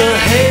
the hate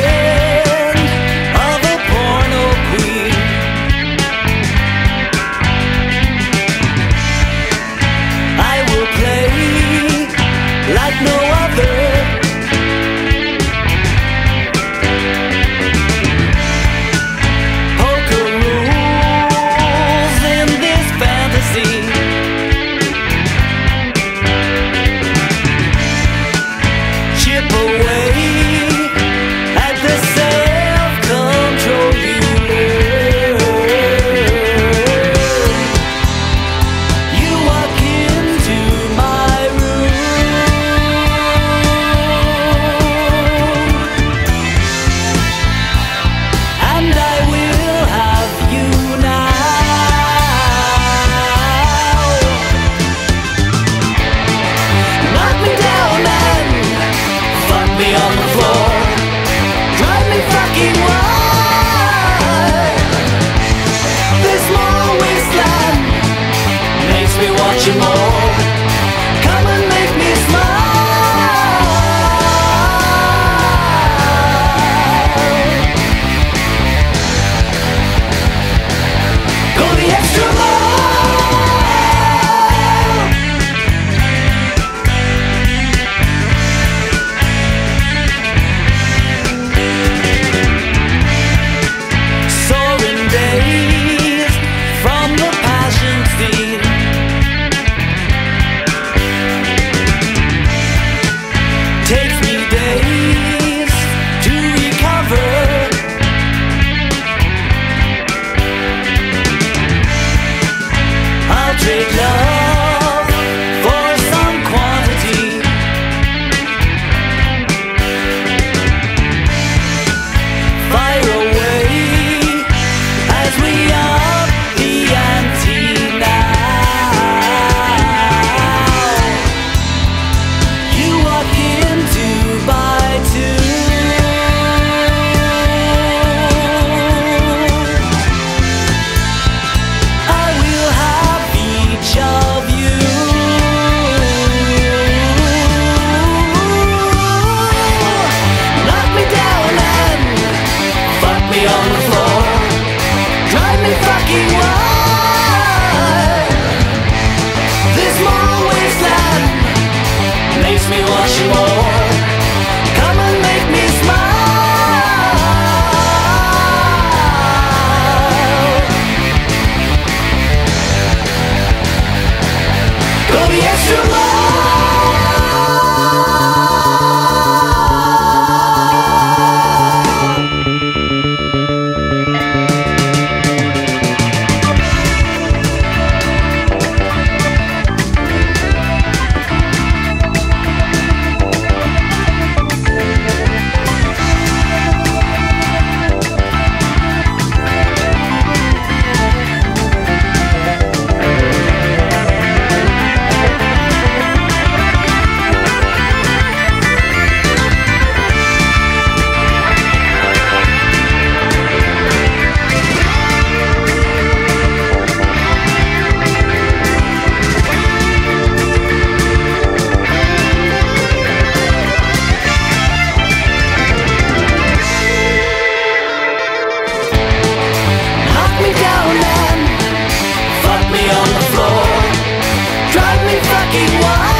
fucking why?